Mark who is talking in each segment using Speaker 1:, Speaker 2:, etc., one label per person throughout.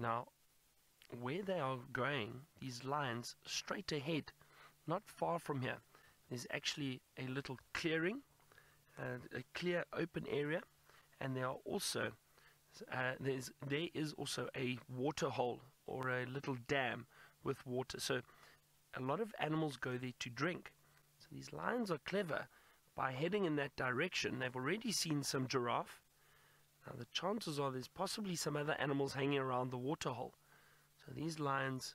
Speaker 1: Now, where they are going, these lions, straight ahead, not far from here, there's actually a little clearing, uh, a clear open area, and there are also uh, there's there is also a water hole or a little dam with water. So a lot of animals go there to drink. So these lions are clever by heading in that direction. They've already seen some giraffe. Now the chances are there's possibly some other animals hanging around the water hole. So these lions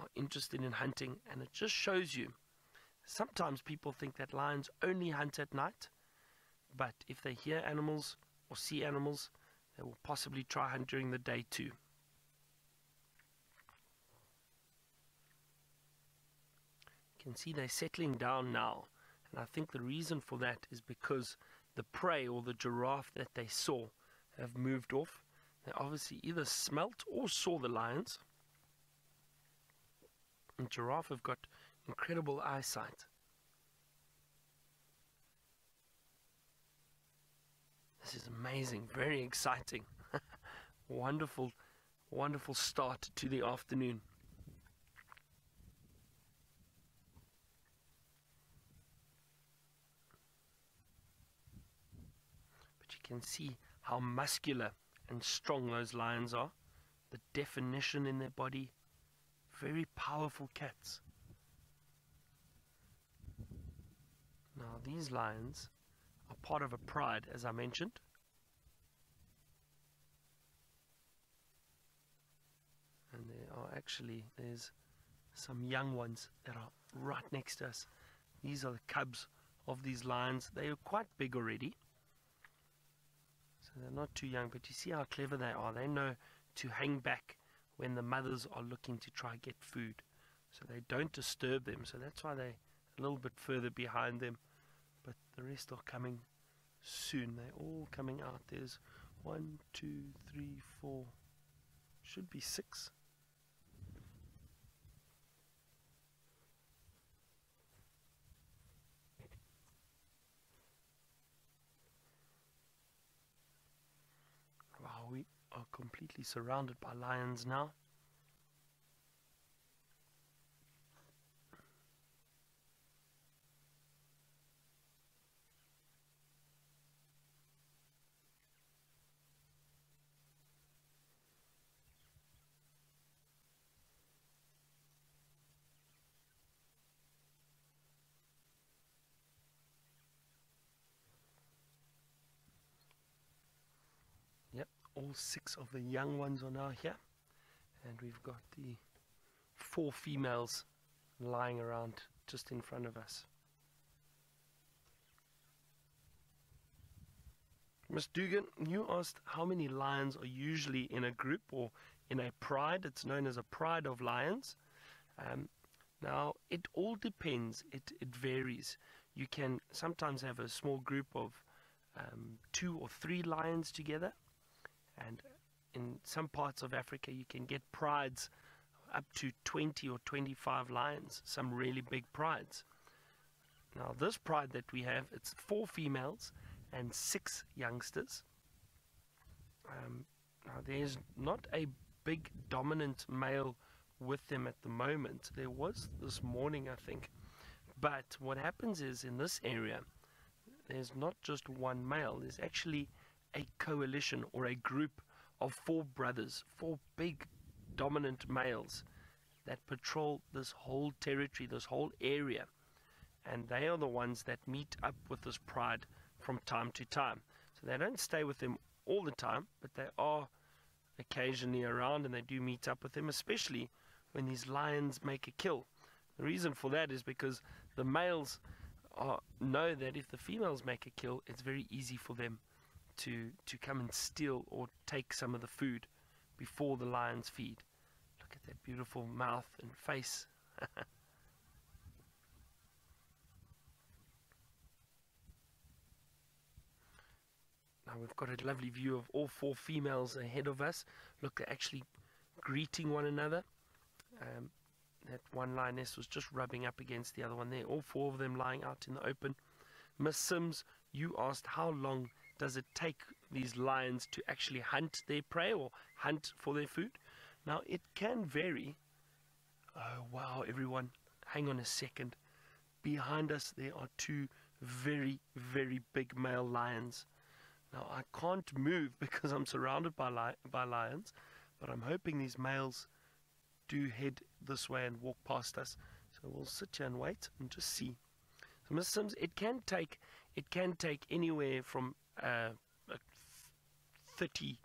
Speaker 1: are interested in hunting, and it just shows you. Sometimes people think that lions only hunt at night, but if they hear animals or see animals, they will possibly try hunt during the day too. You can see they're settling down now, and I think the reason for that is because the prey or the giraffe that they saw have moved off. They obviously either smelt or saw the lions. And giraffe have got incredible eyesight. This is amazing, very exciting. wonderful, wonderful start to the afternoon. You can see how muscular and strong those lions are. The definition in their body. Very powerful cats. Now these lions are part of a pride, as I mentioned. And there are actually, there's some young ones that are right next to us. These are the cubs of these lions. They are quite big already. So they're not too young, but you see how clever they are. They know to hang back when the mothers are looking to try get food. So they don't disturb them. So that's why they're a little bit further behind them but the rest are coming soon. They're all coming out. There's one, two, three, four, should be six. Wow, we are completely surrounded by lions now. All six of the young ones are now here and we've got the four females lying around just in front of us. Miss Dugan, you asked how many lions are usually in a group or in a pride. It's known as a pride of lions. Um, now, it all depends. It, it varies. You can sometimes have a small group of um, two or three lions together and in some parts of Africa you can get prides up to 20 or 25 lions, some really big prides. Now this pride that we have, it's four females and six youngsters. Um, now there's not a big dominant male with them at the moment. There was this morning, I think. But what happens is in this area, there's not just one male. There's actually a coalition or a group of four brothers, four big dominant males that patrol this whole territory, this whole area. And they are the ones that meet up with this pride from time to time. So they don't stay with them all the time, but they are occasionally around and they do meet up with them, especially when these lions make a kill. The reason for that is because the males are, know that if the females make a kill, it's very easy for them to, to come and steal or take some of the food before the lions feed. Look at that beautiful mouth and face. now we've got a lovely view of all four females ahead of us. Look, they're actually greeting one another. Um, that one lioness was just rubbing up against the other one there. All four of them lying out in the open. Miss Sims, you asked how long does it take these lions to actually hunt their prey or hunt for their food? Now, it can vary. Oh, wow, everyone, hang on a second. Behind us, there are two very, very big male lions. Now, I can't move because I'm surrounded by, li- by lions, but I'm hoping these males do head this way and walk past us. So we'll sit here and wait and just see. So, Mr. Sims, it can take it can take anywhere from uh, 30,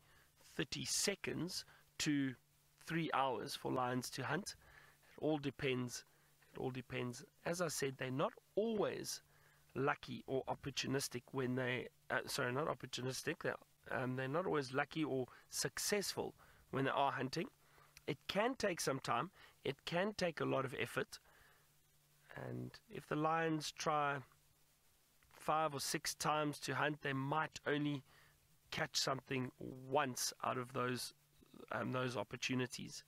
Speaker 1: 30 seconds to three hours for lions to hunt. It all depends. It all depends. As I said, they're not always lucky or opportunistic when they. Uh, sorry, not opportunistic. They're, um, they're not always lucky or successful when they are hunting. It can take some time. It can take a lot of effort. And if the lions try five or six times to hunt, they might only catch something once out of those um, those opportunities.